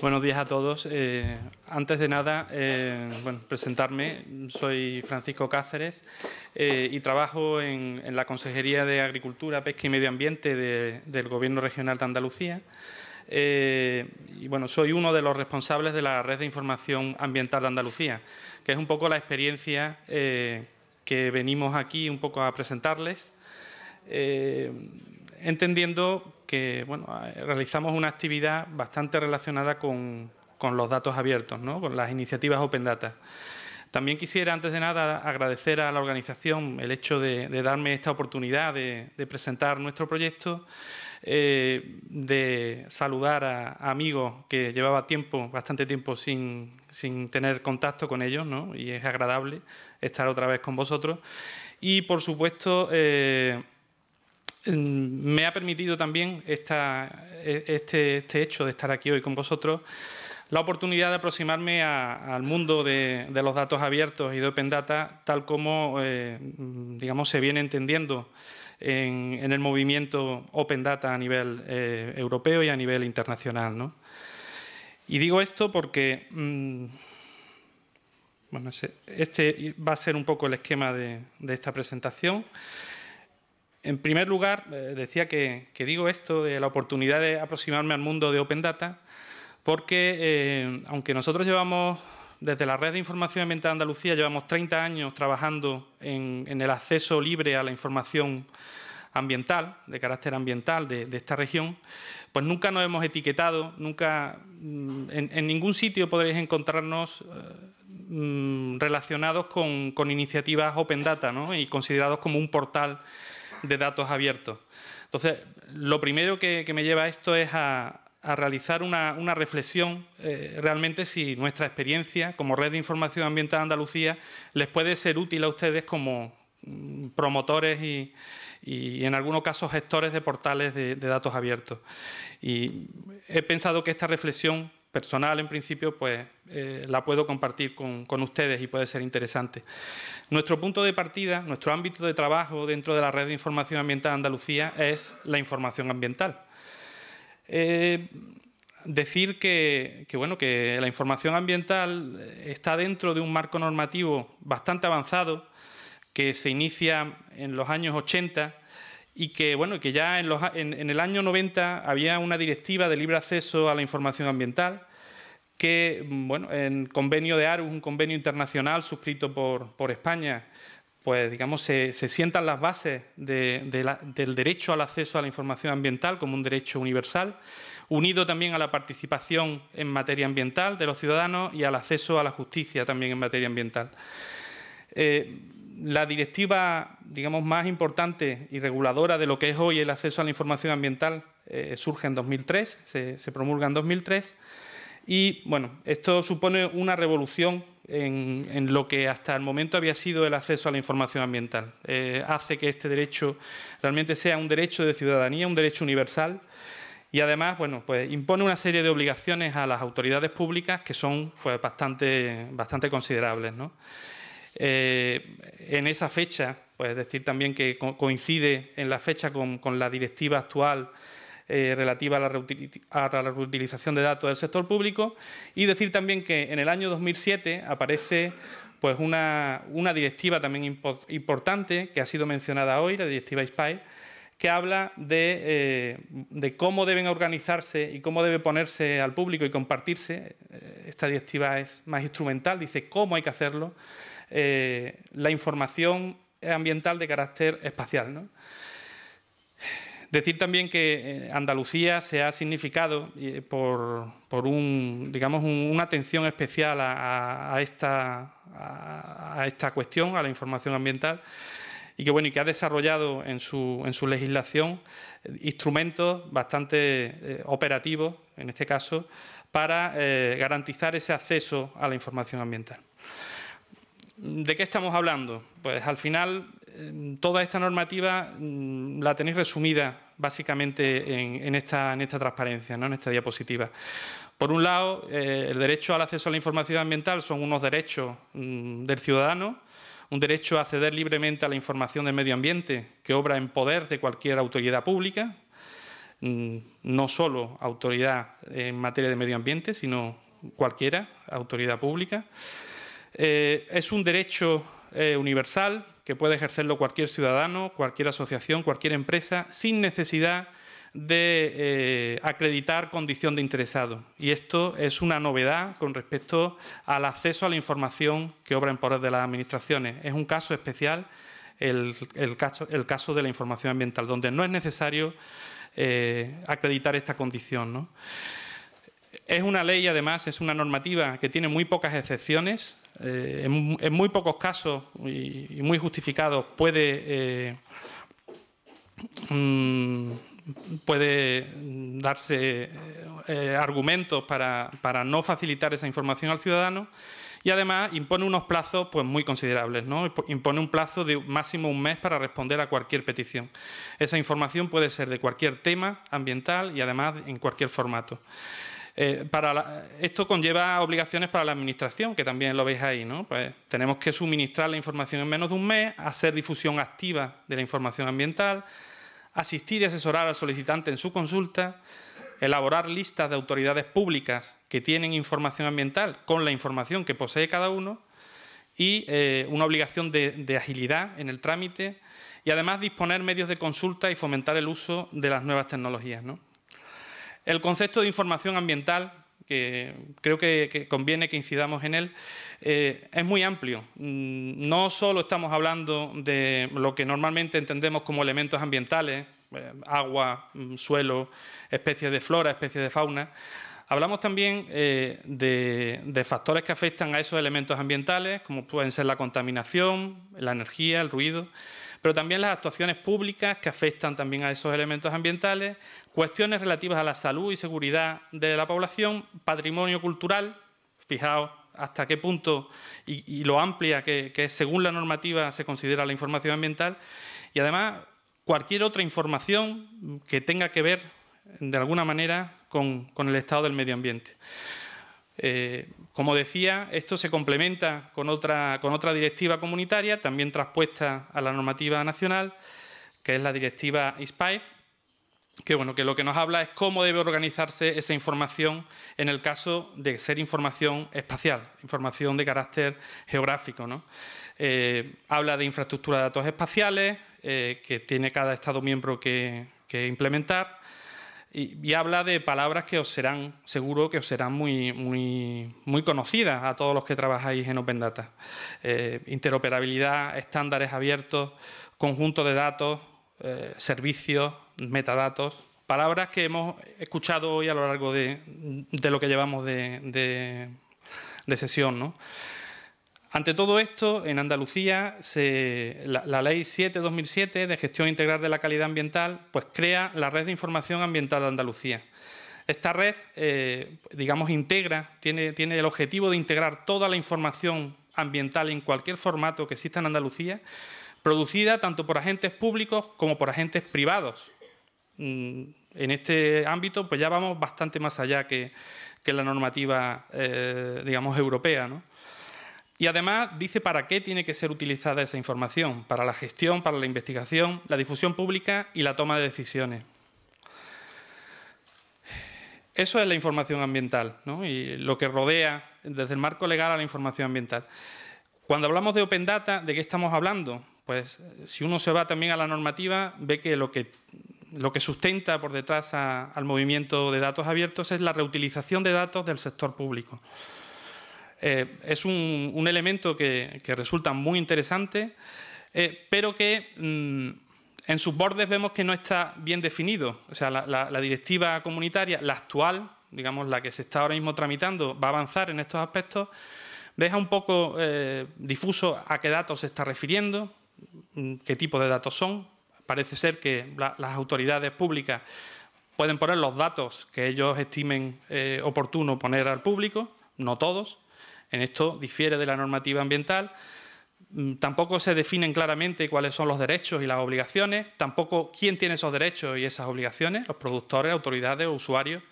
Buenos días a todos. Eh, antes de nada, eh, bueno, presentarme. Soy Francisco Cáceres eh, y trabajo en, la Consejería de Agricultura, Pesca y Medio Ambiente del Gobierno Regional de Andalucía. y bueno, soy uno de los responsables de la Red de Información Ambiental de Andalucía, que es un poco la experiencia que venimos aquí un poco a presentarles entendiendo que bueno, realizamos una actividad bastante relacionada con, los datos abiertos, ¿no? con las iniciativas Open Data. También quisiera, antes de nada, agradecer a la organización el hecho de, darme esta oportunidad de, presentar nuestro proyecto, eh, de saludar a, amigos que llevaba tiempo, bastante tiempo sin, tener contacto con ellos, ¿no? y es agradable estar otra vez con vosotros. Y, por supuesto, eh, me ha permitido también e, este, este, hecho de estar aquí hoy con vosotros la oportunidad de aproximarme al mundo de, los datos abiertos y de Open Data tal como eh, digamos, se viene entendiendo en, el movimiento Open Data a nivel eh, europeo y a nivel internacional. Y digo esto porque mm, bueno, este va a ser un poco el esquema de esta presentación. En primer lugar, eh, decía que, digo esto de la oportunidad de aproximarme al mundo de Open Data, porque eh, aunque nosotros llevamos, desde la Red de Información Ambiental de Andalucía, llevamos 30 años trabajando en, el acceso libre a la información ambiental, de carácter ambiental de, esta región, pues nunca nos hemos etiquetado, nunca mm, en, ningún sitio podréis encontrarnos eh, mm, relacionados con, iniciativas Open Data y considerados como un portal de datos abiertos. Entonces, lo primero que, me lleva a esto es a, realizar una, reflexión eh, realmente si nuestra experiencia como Red de Información Ambiental de Andalucía les puede ser útil a ustedes como mm, promotores y, en algunos casos gestores de portales de datos abiertos. Y he pensado que esta reflexión personal en principio, pues eh, la puedo compartir con, ustedes y puede ser interesante. Nuestro punto de partida, nuestro ámbito de trabajo dentro de la Red de Información Ambiental de Andalucía es la información ambiental. Eh, decir que, bueno, que la información ambiental está dentro de un marco normativo bastante avanzado que se inicia en los años 80 y que, bueno, que ya en, el año 90 había una directiva de libre acceso a la información ambiental que, bueno, en convenio de ARUS, un convenio internacional suscrito por, España, pues digamos, se, sientan las bases del derecho al acceso a la información ambiental como un derecho universal, unido también a la participación en materia ambiental de los ciudadanos y al acceso a la justicia también en materia ambiental. Eh, la directiva, digamos, más importante y reguladora de lo que es hoy el acceso a la información ambiental eh, surge en 2003, se, promulga en 2003 y, bueno, esto supone una revolución en, lo que hasta el momento había sido el acceso a la información ambiental. Eh, hace que este derecho realmente sea un derecho de ciudadanía, un derecho universal y además, bueno, pues impone una serie de obligaciones a las autoridades públicas que son pues, bastante, bastante considerables, ¿no? Eh, en esa fecha, pues decir también que coincide en la fecha con, la directiva actual eh, relativa a la, reutilización de datos del sector público y decir también que en el año 2007 aparece pues una, directiva también importante que ha sido mencionada hoy, la directiva ISPAI, que habla de, eh, de, cómo deben organizarse y cómo debe ponerse al público y compartirse. Esta directiva es más instrumental, dice cómo hay que hacerlo eh, la información ambiental de carácter espacial. Decir también que eh, Andalucía se ha significado eh, por, un, digamos, una atención especial a, esta, a, esta, cuestión, a la información ambiental, y que, bueno, y que ha desarrollado en su, en su legislación instrumentos bastante operativos, en este caso, para garantizar ese acceso a la información ambiental. ¿De qué estamos hablando? Pues al final eh, toda esta normativa mm, la tenéis resumida básicamente en, esta, transparencia, ¿no? en esta diapositiva. Por un lado, eh, el derecho al acceso a la información ambiental son unos derechos mm, del ciudadano, un derecho a acceder libremente a la información del medio ambiente que obra en poder de cualquier autoridad pública, mm, no solo autoridad en materia de medio ambiente, sino cualquiera, autoridad pública. Eh, es un derecho eh, universal que puede ejercerlo cualquier ciudadano, cualquier asociación, cualquier empresa, sin necesidad de eh, acreditar condición de interesado. Y esto es una novedad con respecto al acceso a la información que obra en poder de las administraciones. Es un caso especial el, caso, el caso, de la información ambiental, donde no es necesario acreditar esta condición. Es una ley, además, es una normativa que tiene muy pocas excepciones, eh, en, muy pocos casos y, muy justificados puede, eh, mm, puede darse eh, argumentos para, no facilitar esa información al ciudadano y además impone unos plazos pues, muy considerables. ¿no? Impone un plazo de máximo un mes para responder a cualquier petición. Esa información puede ser de cualquier tema ambiental y además en cualquier formato. Eh, para esto conlleva obligaciones para la Administración, que también lo veis ahí. ¿no? Pues tenemos que suministrar la información en menos de un mes, hacer difusión activa de la información ambiental, asistir y asesorar al solicitante en su consulta, elaborar listas de autoridades públicas que tienen información ambiental con la información que posee cada uno y eh, una obligación de, agilidad en el trámite y además disponer medios de consulta y fomentar el uso de las nuevas tecnologías. ¿no? El concepto de información ambiental, que creo que, conviene que incidamos en él, eh, es muy amplio. Mm, no solo estamos hablando de lo que normalmente entendemos como elementos ambientales, eh, agua, mm, suelo, especies de flora, especies de fauna, Hablamos también eh, de, factores que afectan a esos elementos ambientales, como pueden ser la contaminación, la energía, el ruido, pero también las actuaciones públicas que afectan también a esos elementos ambientales, cuestiones relativas a la salud y seguridad de la población, patrimonio cultural, fijaos hasta qué punto y, lo amplia que, que según la normativa se considera la información ambiental, y además cualquier otra información que tenga que ver de alguna manera con, el estado del medio ambiente. Eh, como decía, esto se complementa con otra, con otra directiva comunitaria, también traspuesta a la normativa nacional, que es la directiva ISPAI, que, bueno, que lo que nos habla es cómo debe organizarse esa información en el caso de ser información espacial, información de carácter geográfico. Eh, habla de infraestructura de datos espaciales eh, que tiene cada Estado miembro que implementar y, habla de palabras que os serán, seguro que os serán muy, muy, muy conocidas a todos los que trabajáis en Open Data. Eh, interoperabilidad, estándares abiertos, conjunto de datos, eh, servicios, metadatos, palabras que hemos escuchado hoy a lo largo de, lo que llevamos de, de, de sesión. ¿no? Ante todo esto, en Andalucía, la, Ley 7-2007 de Gestión Integral de la Calidad Ambiental pues, crea la Red de Información Ambiental de Andalucía. Esta red, eh, digamos, integra, tiene, el objetivo de integrar toda la información ambiental en cualquier formato que exista en Andalucía, producida tanto por agentes públicos como por agentes privados. Mm, en este ámbito, pues ya vamos bastante más allá que, la normativa, eh, digamos, europea. ¿no? Y además dice para qué tiene que ser utilizada esa información, para la gestión, para la investigación, la difusión pública y la toma de decisiones. Eso es la información ambiental ¿no? y lo que rodea desde el marco legal a la información ambiental. Cuando hablamos de Open Data, ¿de qué estamos hablando? Pues si uno se va también a la normativa, ve que lo que, lo que sustenta por detrás al movimiento de datos abiertos es la reutilización de datos del sector público. Eh, es un, elemento que, resulta muy interesante, eh, pero que mm, en sus bordes vemos que no está bien definido. O sea, la, directiva comunitaria, la actual, digamos, la que se está ahora mismo tramitando, va a avanzar en estos aspectos, deja un poco eh, difuso a qué datos se está refiriendo, mm, qué tipo de datos son. Parece ser que las autoridades públicas pueden poner los datos que ellos estimen oportuno poner al público, no todos. En esto difiere de la normativa ambiental. Mm, tampoco se definen claramente cuáles son los derechos y las obligaciones, tampoco quién tiene esos derechos y esas obligaciones, los productores, autoridades o usuarios.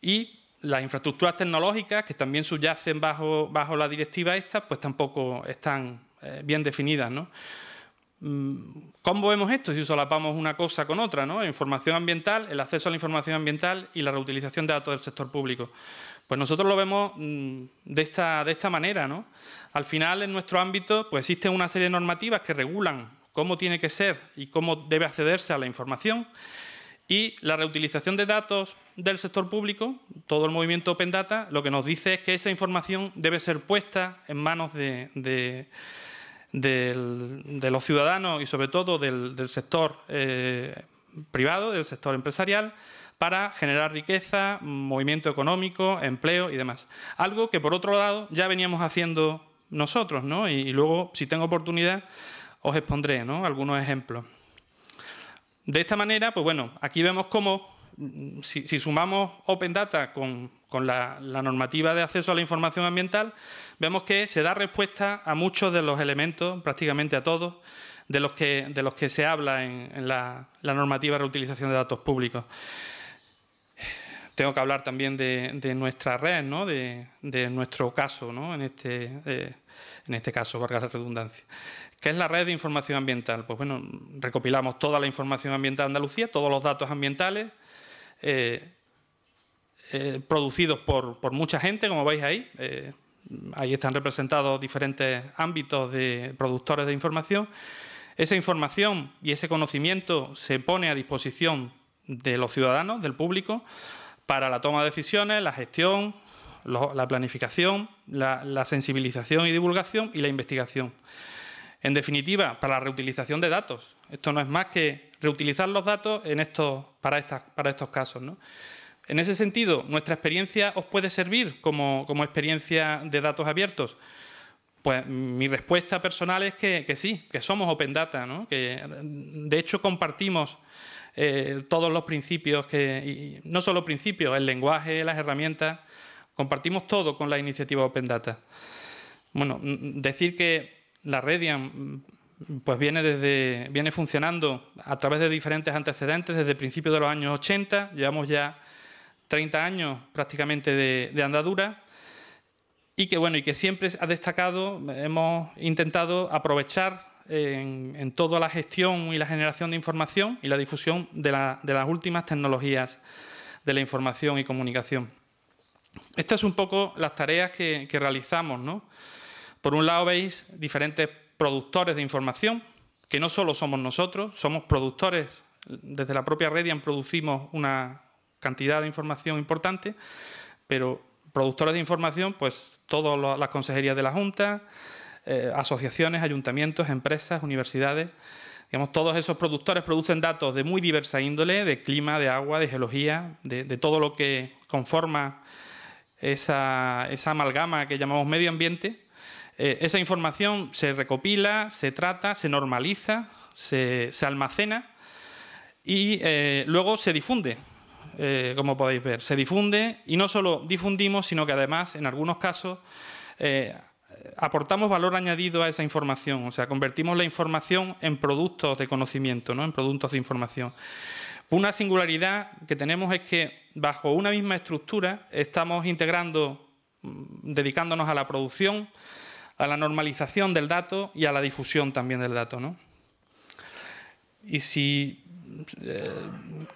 Y las infraestructuras tecnológicas, que también subyacen bajo, la directiva esta, pues tampoco están eh, bien definidas. Mm, ¿Cómo vemos esto si solapamos una cosa con otra? ¿no? Información ambiental, el acceso a la información ambiental y la reutilización de datos del sector público. Pues nosotros lo vemos mm, de esta, de esta manera. ¿no? Al final, en nuestro ámbito, pues existen una serie de normativas que regulan cómo tiene que ser y cómo debe accederse a la información. Y la reutilización de datos del sector público, todo el movimiento Open Data, lo que nos dice es que esa información debe ser puesta en manos de los ciudadanos y sobre todo del, sector eh, privado, del sector empresarial, para generar riqueza, movimiento económico, empleo y demás. Algo que, por otro lado, ya veníamos haciendo nosotros, ¿no? y, luego, si tengo oportunidad, os expondré algunos ejemplos. De esta manera, pues bueno, aquí vemos cómo si, sumamos Open Data con, la, normativa de acceso a la información ambiental, vemos que se da respuesta a muchos de los elementos, prácticamente a todos, de los que, los que se habla en, la, normativa de reutilización de datos públicos. Tengo que hablar también de, nuestra red, ¿no? de, nuestro caso, ¿no? en, este, eh, en este caso, valga la redundancia. ¿Qué es la red de información ambiental? Pues bueno, recopilamos toda la información ambiental de Andalucía, todos los datos ambientales, eh, eh, producidos por, mucha gente, como veis ahí. Eh, ahí están representados diferentes ámbitos de productores de información. Esa información y ese conocimiento se pone a disposición de los ciudadanos, del público, para la toma de decisiones, la gestión, la planificación, la, sensibilización y divulgación y la investigación. En definitiva, para la reutilización de datos. Esto no es más que reutilizar los datos en estos, para, estos casos. En ese sentido, ¿nuestra experiencia os puede servir como, experiencia de datos abiertos? Pues mi respuesta personal es que, sí, que somos Open Data, que de hecho compartimos eh, todos los principios, que, no solo principios, el lenguaje, las herramientas, compartimos todo con la iniciativa Open Data. Bueno, decir que la Redian pues viene, funcionando a través de diferentes antecedentes desde principios de los años 80, llevamos ya 30 años prácticamente de, andadura y que, bueno, y que siempre ha destacado, hemos intentado aprovechar en, toda la gestión y la generación de información y la difusión de, las últimas tecnologías de la información y comunicación. Estas son un poco las tareas que, que realizamos, ¿no? Por un lado veis diferentes productores de información, que no solo somos nosotros, somos productores, desde la propia Redian producimos una cantidad de información importante, pero productores de información, pues todas las consejerías de la Junta, eh, asociaciones, ayuntamientos, empresas, universidades, digamos, todos esos productores producen datos de muy diversa índole, de clima, de agua, de geología, de, todo lo que conforma esa, esa amalgama que llamamos medio ambiente, eh, esa información se recopila, se trata, se normaliza, se, almacena y eh, luego se difunde, eh, como podéis ver. Se difunde y no solo difundimos, sino que además, en algunos casos, aportamos valor añadido a esa información, o sea, convertimos la información en productos de conocimiento, ¿no? en productos de información. Una singularidad que tenemos es que bajo una misma estructura estamos integrando, mm, dedicándonos a la producción, a la normalización del dato y a la difusión también del dato. ¿no? Y si eh,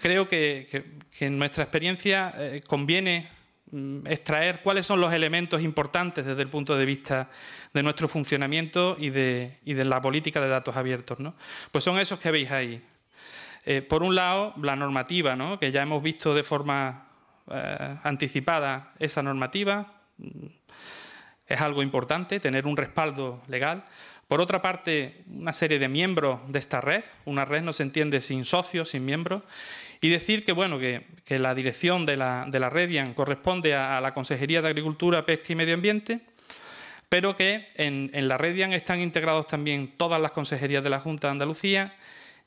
creo que, en nuestra experiencia eh, conviene mm, extraer cuáles son los elementos importantes desde el punto de vista de nuestro funcionamiento y de, la política de datos abiertos. ¿no? Pues son esos que veis ahí. Eh, por un lado, la normativa, ¿no? que ya hemos visto de forma anticipada esa normativa, es algo importante, tener un respaldo legal. Por otra parte, una serie de miembros de esta red. Una red no se entiende sin socios, sin miembros. Y decir que, bueno, que, la dirección de la, de la Redian corresponde a, la Consejería de Agricultura, Pesca y Medio Ambiente, pero que en, en la Redian están integrados también todas las consejerías de la Junta de Andalucía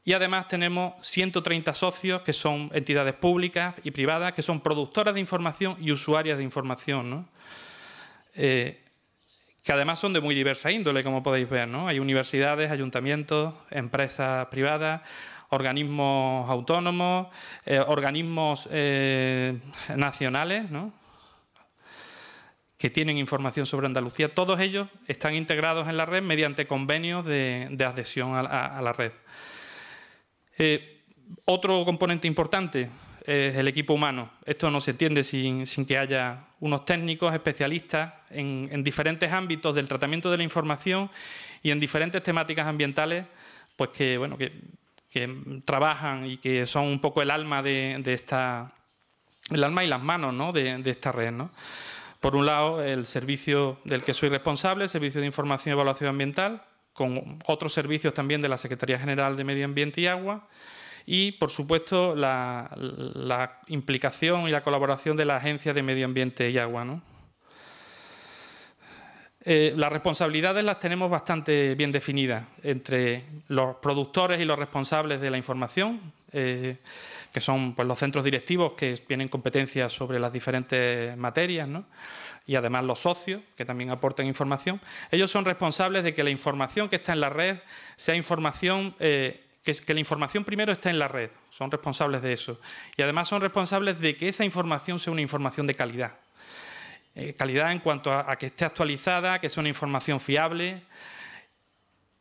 y además tenemos 130 socios que son entidades públicas y privadas, que son productoras de información y usuarias de información. ¿no? Eh, que además son de muy diversa índole, como podéis ver. ¿no? Hay universidades, ayuntamientos, empresas privadas, organismos autónomos, eh, organismos eh, nacionales, que tienen información sobre Andalucía, todos ellos están integrados en la red mediante convenios de, adhesión a, la red. Eh, otro componente importante es el equipo humano. Esto no se entiende sin, que haya unos técnicos especialistas en, diferentes ámbitos del tratamiento de la información y en diferentes temáticas ambientales, pues que, bueno, que, trabajan y que son un poco el alma de, esta, el alma y las manos ¿no? de, esta red. ¿no? Por un lado, el servicio del que soy responsable, el Servicio de Información y Evaluación Ambiental, con otros servicios también de la Secretaría General de Medio Ambiente y Agua, y, por supuesto, la, implicación y la colaboración de la Agencia de Medio Ambiente y Agua. Eh, las responsabilidades las tenemos bastante bien definidas entre los productores y los responsables de la información, eh, que son pues, los centros directivos que tienen competencias sobre las diferentes materias, y además los socios, que también aportan información. Ellos son responsables de que la información que está en la red sea información eh, que, la información primero esté en la red, son responsables de eso. Y además son responsables de que esa información sea una información de calidad. Eh, calidad en cuanto a, que esté actualizada, que sea una información fiable.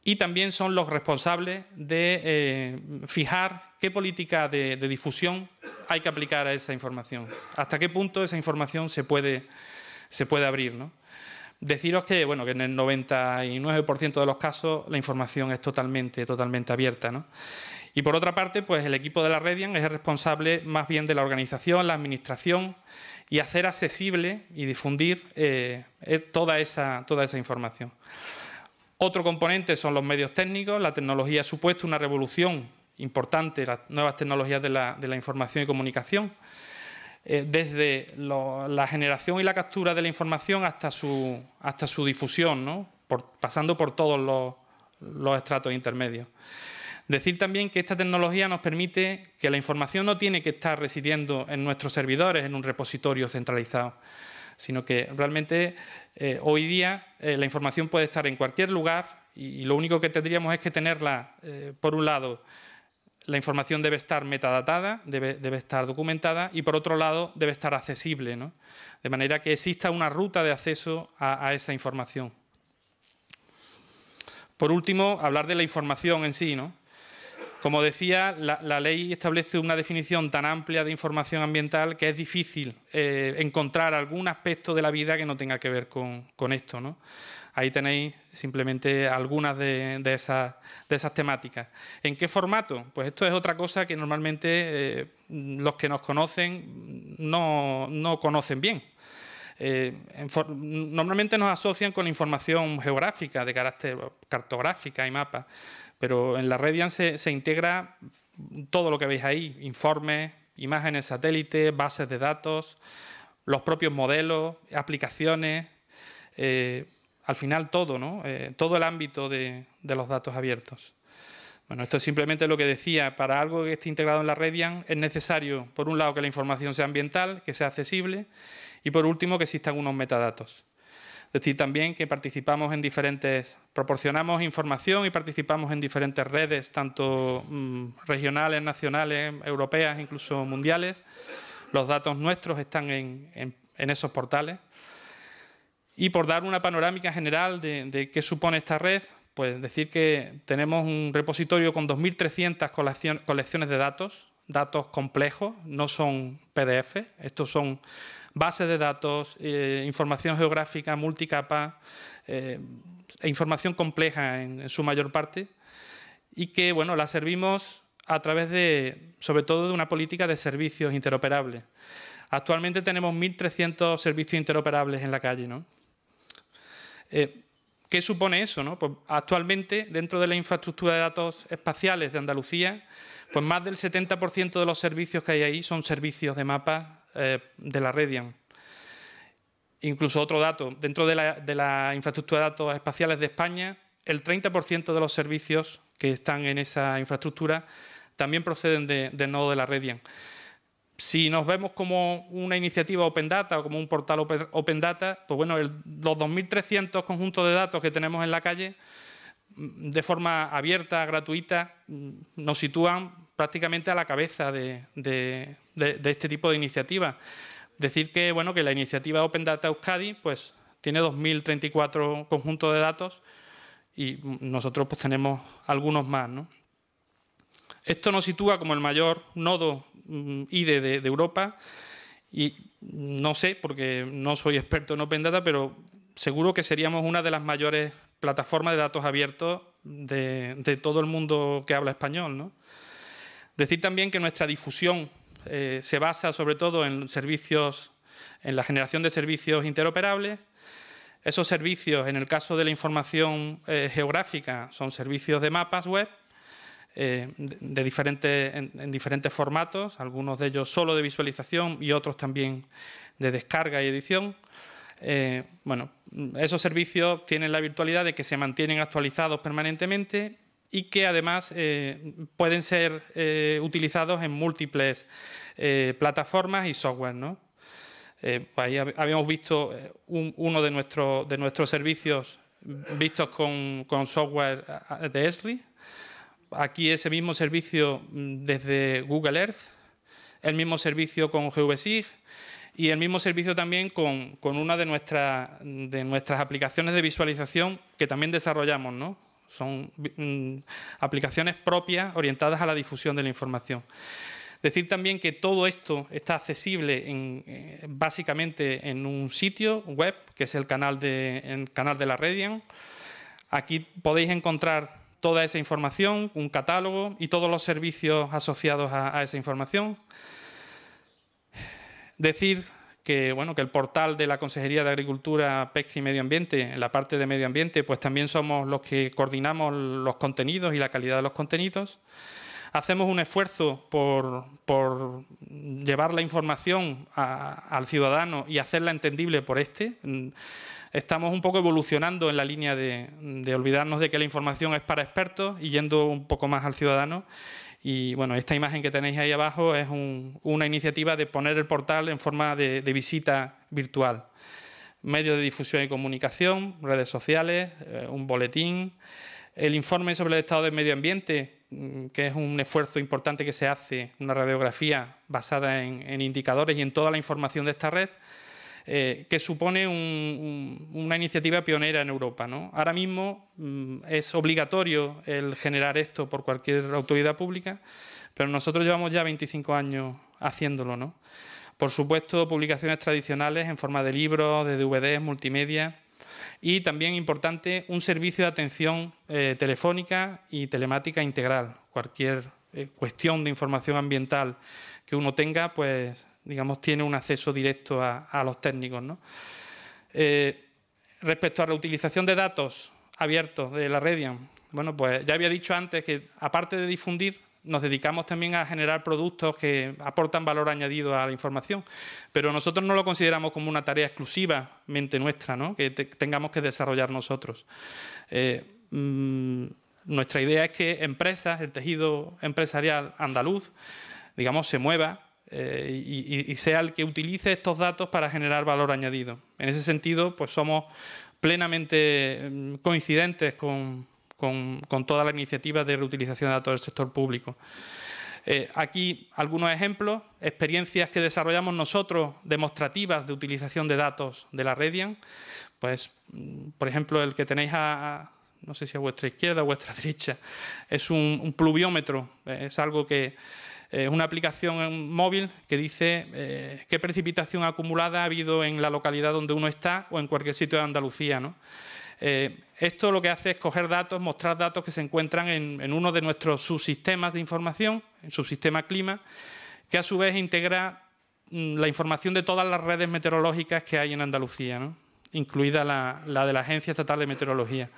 Y también son los responsables de eh, fijar qué política de, difusión hay que aplicar a esa información. Hasta qué punto esa información se puede, se puede abrir. ¿no? Deciros que, bueno, que en el 99% de los casos la información es totalmente, totalmente abierta. ¿no? Y por otra parte, pues el equipo de la Redian es el responsable más bien de la organización, la administración y hacer accesible y difundir eh, eh, toda, esa, toda esa información. Otro componente son los medios técnicos. La tecnología ha supuesto una revolución importante, las nuevas tecnologías de la, de la información y comunicación. Eh, desde la generación y la captura de la información hasta su, hasta su difusión, pasando por todos los, estratos intermedios. Decir también que esta tecnología nos permite que la información no tiene que estar residiendo en nuestros servidores, en un repositorio centralizado, sino que realmente eh, hoy día eh, la información puede estar en cualquier lugar y, lo único que tendríamos es que tenerla, por un lado, la información debe estar metadatada, debe, estar documentada y por otro lado debe estar accesible, ¿no? de manera que exista una ruta de acceso a, esa información. Por último, hablar de la información en sí. ¿no? Como decía, la, ley establece una definición tan amplia de información ambiental que es difícil eh, encontrar algún aspecto de la vida que no tenga que ver con, con esto. ¿no? Ahí tenéis simplemente algunas de, esas, temáticas. ¿En qué formato? Pues esto es otra cosa que normalmente eh, los que nos conocen no, conocen bien. Eh, normalmente nos asocian con información geográfica, de carácter cartográfica y mapas, pero en la Redian se, integra todo lo que veis ahí, informes, imágenes satélites, bases de datos, los propios modelos, aplicaciones, eh, al final todo, ¿no? Eh, todo el ámbito de, los datos abiertos. Bueno, esto es simplemente lo que decía, para algo que esté integrado en la Redian es necesario, por un lado, que la información sea ambiental, que sea accesible, y por último, que existan unos metadatos. Es decir, también que participamos en diferentes, proporcionamos información y participamos en diferentes redes, tanto mm, regionales, nacionales, europeas, incluso mundiales. Los datos nuestros están en esos portales. Y por dar una panorámica general de, qué supone esta red, pues decir que tenemos un repositorio con 2.300 colecciones de datos, datos complejos, no son PDF, estos son bases de datos, eh, información geográfica multicapa, eh, e información compleja en, su mayor parte, y que bueno, la servimos a través de, sobre todo, de una política de servicios interoperables. Actualmente tenemos 1.300 servicios interoperables en la calle, ¿no? Eh, ¿Qué supone eso? Pues actualmente, dentro de la infraestructura de datos espaciales de Andalucía, pues más del 70% de los servicios que hay ahí son servicios de mapas eh, de la Redian. Incluso otro dato, dentro de la, infraestructura de datos espaciales de España, el 30% de los servicios que están en esa infraestructura también proceden del nodo de la Redian si nos vemos como una iniciativa Open Data o como un portal Open Data, pues bueno, los 2.300 conjuntos de datos que tenemos en la calle, mm, de forma abierta, gratuita, mm, nos sitúan prácticamente a la cabeza de, este tipo de iniciativas. decir que, bueno, que la iniciativa Open Data Euskadi pues, tiene 2.034 conjuntos de datos y nosotros pues, tenemos algunos más. Esto nos sitúa como el mayor nodo mm, IDE de, Europa y no sé, porque no soy experto en Open Data, pero seguro que seríamos una de las mayores plataformas de datos abiertos de, todo el mundo que habla español. Decir también que nuestra difusión eh, se basa sobre todo en servicios, en la generación de servicios interoperables. Esos servicios, en el caso de la información eh, geográfica, son servicios de mapas web eh, de diferentes, en, diferentes formatos, algunos de ellos solo de visualización y otros también de descarga y edición. bueno, esos servicios tienen la virtualidad de que se mantienen actualizados permanentemente y que además eh, pueden ser eh, utilizados en múltiples eh, plataformas y software. ¿no? Pues ahí habíamos visto uno de, de nuestros servicios vistos con, software de Esri. Aquí ese mismo servicio mm, desde Google Earth, el mismo servicio con GVSIG y el mismo servicio también con, una de, nuestras de nuestras aplicaciones de visualización que también desarrollamos, ¿no? Son mm, aplicaciones propias orientadas a la difusión de la información. Decir también que todo esto está accesible eh, básicamente en un sitio web, que es el canal de, canal de la Redian. Aquí podéis encontrar toda esa información, un catálogo y todos los servicios asociados a, esa información. Decir que, bueno, que el portal de la Consejería de Agricultura, Pesca y Medio Ambiente, en la parte de medio ambiente, pues también somos los que coordinamos los contenidos y la calidad de los contenidos. Hacemos un esfuerzo por, llevar la información al ciudadano y hacerla entendible por este. Estamos un poco evolucionando en la línea de, olvidarnos de que la información es para expertos y yendo un poco más al ciudadano. Y bueno, esta imagen que tenéis ahí abajo es una iniciativa de poner el portal en forma de, visita virtual. Medios de difusión y comunicación, redes sociales, eh, un boletín, el informe sobre el estado del medio ambiente, mm, que es un esfuerzo importante que se hace, una radiografía basada en indicadores y en toda la información de esta red, eh, que supone una iniciativa pionera en Europa. Ahora mismo mm, es obligatorio el generar esto por cualquier autoridad pública, pero nosotros llevamos ya 25 años haciéndolo. Por supuesto, publicaciones tradicionales en forma de libros, de DVDs, multimedia y también importante un servicio de atención eh, telefónica y telemática integral. Cualquier eh, cuestión de información ambiental que uno tenga, pues digamos, tiene un acceso directo a, los técnicos. Eh, respecto a la utilización de datos abiertos de la Redian, bueno, pues ya había dicho antes que aparte de difundir, nos dedicamos también a generar productos que aportan valor añadido a la información, pero nosotros no lo consideramos como una tarea exclusivamente nuestra, que tengamos que desarrollar nosotros. Eh, mm, nuestra idea es que empresas, el tejido empresarial andaluz, digamos, se mueva eh, y, sea el que utilice estos datos para generar valor añadido. En ese sentido, pues somos plenamente mm, coincidentes con, toda la iniciativa de reutilización de datos del sector público. Eh, aquí algunos ejemplos, experiencias que desarrollamos nosotros demostrativas de utilización de datos de la Redian. Pues, mm, por ejemplo, el que tenéis a, no sé si a vuestra izquierda o a vuestra derecha, es un pluviómetro, es algo que es eh, una aplicación móvil que dice eh, qué precipitación acumulada ha habido en la localidad donde uno está o en cualquier sitio de Andalucía. Eh, esto lo que hace es coger datos, mostrar datos que se encuentran en, uno de nuestros subsistemas de información, en subsistema clima, que a su vez integra mm, la información de todas las redes meteorológicas que hay en Andalucía, incluida la, de la Agencia Estatal de Meteorología.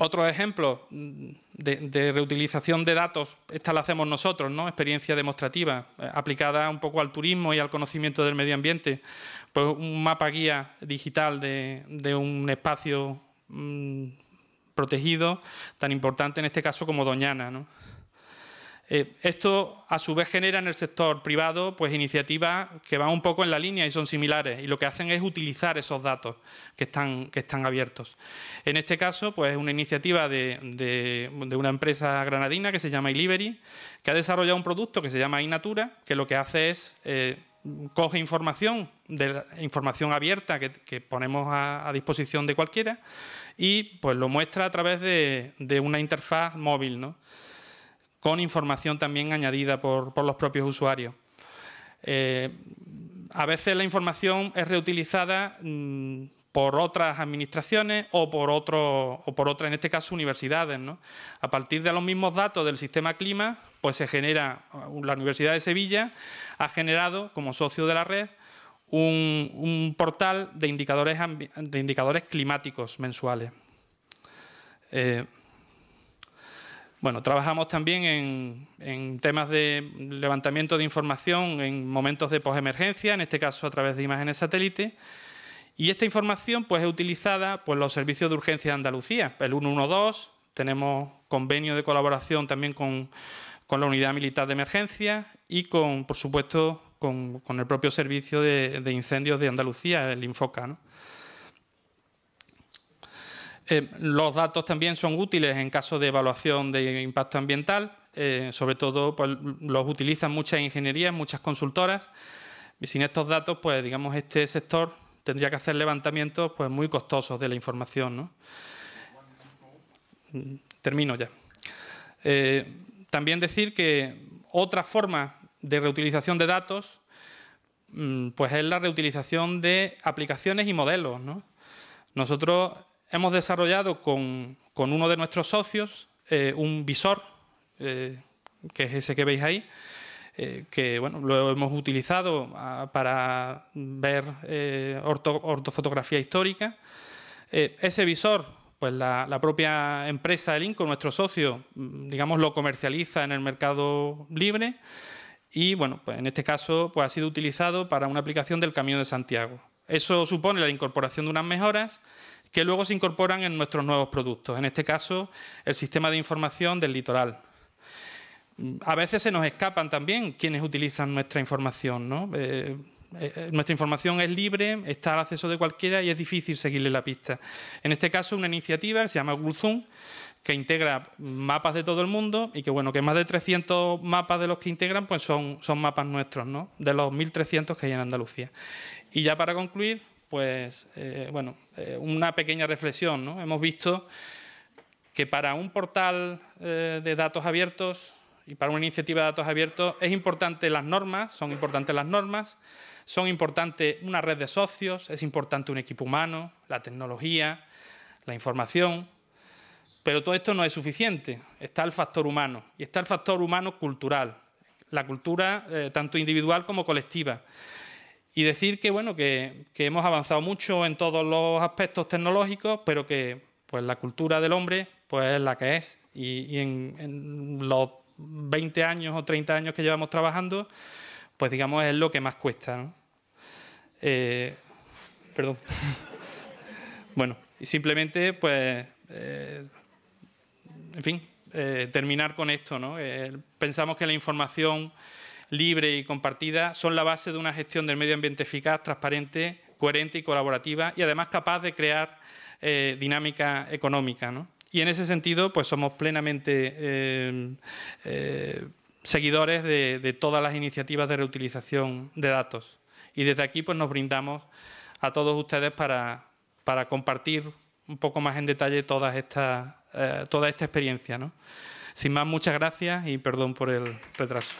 Otro ejemplo de, reutilización de datos, esta la hacemos nosotros, ¿no? experiencia demostrativa, eh, aplicada un poco al turismo y al conocimiento del medio ambiente. Pues un mapa guía digital de, un espacio mm, protegido tan importante en este caso como Doñana. Eh, esto, a su vez, genera en el sector privado pues, iniciativas que van un poco en la línea y son similares, y lo que hacen es utilizar esos datos que están, que están abiertos. En este caso, pues, es una iniciativa de, una empresa granadina que se llama iLivery, que ha desarrollado un producto que se llama iNatura, que lo que hace es... Eh, coge información, de información abierta que, ponemos a, disposición de cualquiera y pues lo muestra a través de, de una interfaz móvil, ¿no? Con información también añadida por, los propios usuarios. Eh, a veces la información es reutilizada mm, por otras administraciones o por, otras, en este caso, universidades. A partir de los mismos datos del sistema clima, pues se genera, la Universidad de Sevilla ha generado, como socio de la red, un, portal de indicadores, de indicadores climáticos mensuales. Eh, bueno, trabajamos también en, temas de levantamiento de información en momentos de posemergencia, en este caso a través de imágenes satélite. Y esta información pues, es utilizada por los servicios de urgencia de Andalucía, el 112, tenemos convenio de colaboración también con, la Unidad Militar de Emergencia y, con, por supuesto, con, el propio Servicio de, de, Incendios de Andalucía, el Infoca. Eh, los datos también son útiles en caso de evaluación de impacto ambiental, eh, sobre todo pues, los utilizan muchas ingenierías, muchas consultoras, y sin estos datos, pues digamos, este sector tendría que hacer levantamientos pues, muy costosos de la información. Termino ya. Eh, también decir que otra forma de reutilización de datos mm, pues es la reutilización de aplicaciones y modelos. Nosotros hemos desarrollado con, uno de nuestros socios eh, un visor, eh, que es ese que veis ahí, eh, que bueno, lo hemos utilizado ah, para ver ortofotografía histórica. ese visor, pues la, propia empresa del INCO, nuestro socio, mm, digamos, lo comercializa en el mercado libre y bueno, pues en este caso pues ha sido utilizado para una aplicación del Camino de Santiago. Eso supone la incorporación de unas mejoras que luego se incorporan en nuestros nuevos productos, en este caso el sistema de información del litoral. A veces se nos escapan también quienes utilizan nuestra información. Eh, eh, nuestra información es libre, está al acceso de cualquiera y es difícil seguirle la pista. En este caso, una iniciativa que se llama Google que integra mapas de todo el mundo y que, bueno, que más de 300 mapas de los que integran pues son, son mapas nuestros, ¿no? de los 1.300 que hay en Andalucía. Y ya para concluir, pues, eh, bueno, eh, una pequeña reflexión. ¿no? Hemos visto que para un portal eh, de datos abiertos y para una iniciativa de datos abiertos es importante las normas, son importantes las normas, son importantes una red de socios, es importante un equipo humano, la tecnología, la información, pero todo esto no es suficiente. Está el factor humano y está el factor humano cultural, la cultura tanto individual como colectiva. Y decir que, bueno, que, hemos avanzado mucho en todos los aspectos tecnológicos, pero que pues, la cultura del hombre pues, es la que es. Y, en, los 20 años o 30 años que llevamos trabajando, pues digamos es lo que más cuesta. Eh, perdón. bueno, y simplemente, pues, eh, en fin, eh, terminar con esto. ¿no? pensamos que la información libre y compartida son la base de una gestión del medio ambiente eficaz, transparente, coherente y colaborativa y además capaz de crear eh, dinámica económica. Y en ese sentido, pues somos plenamente eh, eh, seguidores de, todas las iniciativas de reutilización de datos. Y desde aquí pues nos brindamos a todos ustedes para, para compartir un poco más en detalle toda esta, toda esta experiencia. Sin más, muchas gracias y perdón por el retraso.